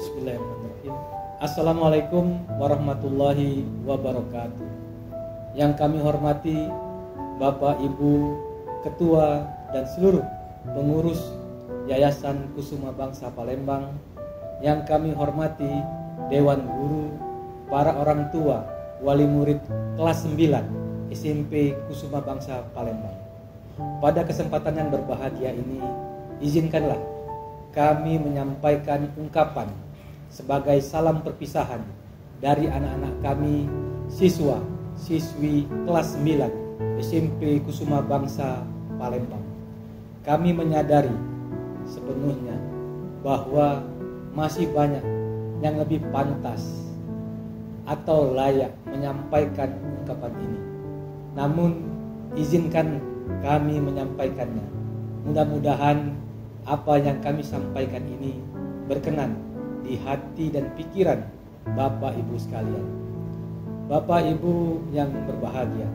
Bismillahirrahmanirrahim. Assalamualaikum warahmatullahi wabarakatuh. Yang kami hormati Bapak Ibu Ketua dan seluruh pengurus Yayasan Kusuma Bangsa Palembang yang kami hormati Dewan Guru, para orang tua, wali murid kelas 9 SMP Kusuma Bangsa Palembang. Pada kesempatan yang berbahagia ini, izinkanlah kami menyampaikan ungkapan sebagai salam perpisahan dari anak-anak kami siswa siswi kelas 9 SMP Kusuma Bangsa Palembang. Kami menyadari sepenuhnya bahwa masih banyak yang lebih pantas atau layak menyampaikan ungkapan ini. Namun izinkan kami menyampaikannya. Mudah-mudahan apa yang kami sampaikan ini berkenan di hati dan pikiran Bapak Ibu sekalian. Bapak Ibu yang berbahagia,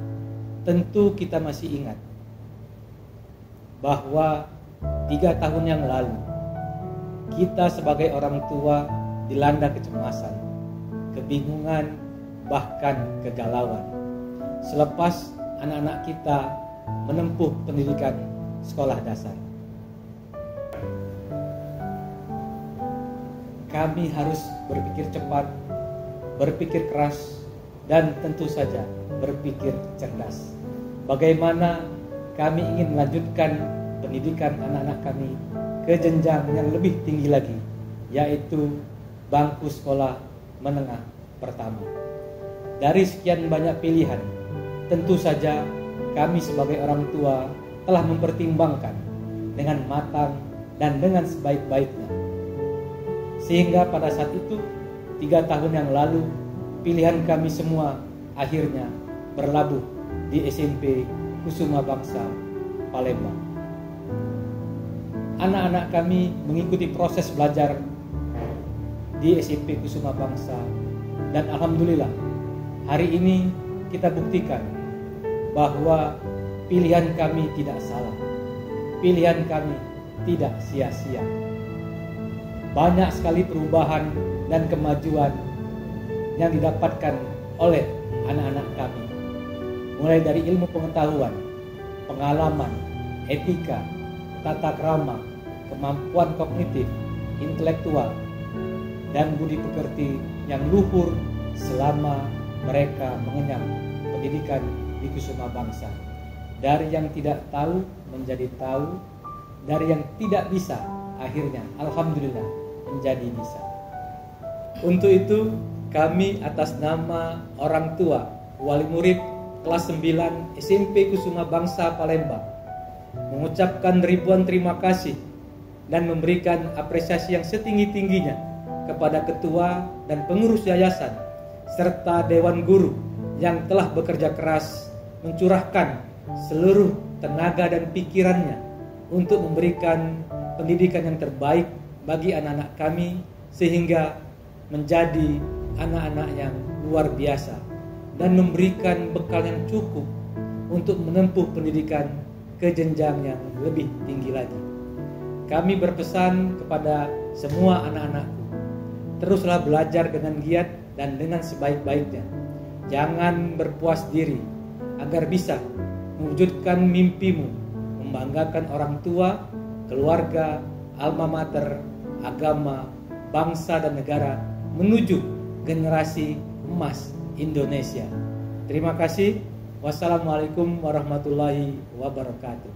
tentu kita masih ingat bahwa tiga tahun yang lalu kita sebagai orang tua dilanda kecemasan, kebingungan, bahkan kegalauan. Selepas anak-anak kita menempuh pendidikan sekolah dasar. Kami harus berpikir cepat, berpikir keras, dan tentu saja berpikir cerdas. Bagaimana kami ingin melanjutkan pendidikan anak-anak kami ke jenjang yang lebih tinggi lagi, yaitu bangku sekolah menengah pertama. Dari sekian banyak pilihan, tentu saja kami sebagai orang tua telah mempertimbangkan dengan matang dan dengan sebaik-baiknya sehingga pada saat itu, tiga tahun yang lalu, pilihan kami semua akhirnya berlabuh di SMP Kusuma Bangsa Palembang. Anak-anak kami mengikuti proses belajar di SMP Kusuma Bangsa dan Alhamdulillah hari ini kita buktikan bahwa pilihan kami tidak salah. Pilihan kami tidak sia-sia banyak sekali perubahan dan kemajuan yang didapatkan oleh anak-anak kami. Mulai dari ilmu pengetahuan, pengalaman, etika, tata krama, kemampuan kognitif, intelektual, dan budi pekerti yang luhur selama mereka mengenyam pendidikan di Kusuma Bangsa. Dari yang tidak tahu menjadi tahu, dari yang tidak bisa akhirnya Alhamdulillah menjadi bisa. Untuk itu, kami atas nama orang tua, wali murid kelas 9 SMP Kusuma Bangsa Palembang mengucapkan ribuan terima kasih dan memberikan apresiasi yang setinggi-tingginya kepada ketua dan pengurus yayasan serta dewan guru yang telah bekerja keras mencurahkan seluruh tenaga dan pikirannya untuk memberikan pendidikan yang terbaik bagi anak-anak kami sehingga menjadi anak-anak yang luar biasa dan memberikan bekal yang cukup untuk menempuh pendidikan ke jenjang yang lebih tinggi lagi. Kami berpesan kepada semua anak-anakku, teruslah belajar dengan giat dan dengan sebaik-baiknya. Jangan berpuas diri agar bisa mewujudkan mimpimu, membanggakan orang tua, keluarga, alma mater, agama, bangsa dan negara menuju generasi emas Indonesia. Terima kasih. Wassalamualaikum warahmatullahi wabarakatuh.